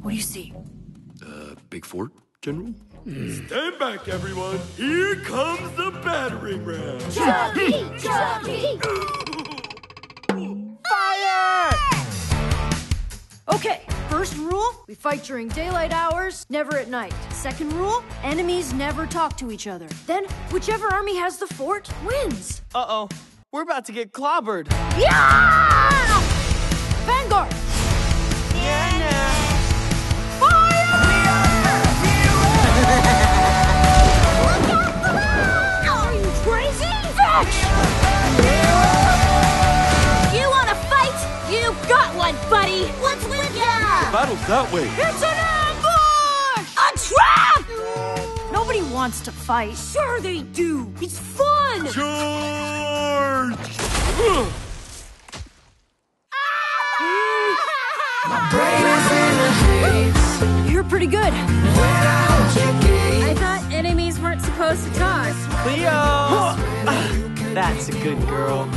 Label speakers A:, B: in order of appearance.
A: What do you see?
B: Uh, big fort, General?
C: Stand back, everyone. Here comes the battering ram.
D: Chucky! Chucky!
A: Okay, first rule we fight during daylight hours, never at night. Second rule enemies never talk to each other. Then, whichever army has the fort wins.
E: Uh oh. We're about to get clobbered.
A: Yeah!
D: You wanna fight? You got one, buddy! What's with ya?
C: Battle's that way.
A: It's an ambush!
D: A trap!
A: Nobody wants to fight.
D: Sure they do! It's fun!
C: Charge! Ah!
A: You're pretty good.
D: I thought enemies weren't supposed to talk.
E: Cleo! That's a good girl.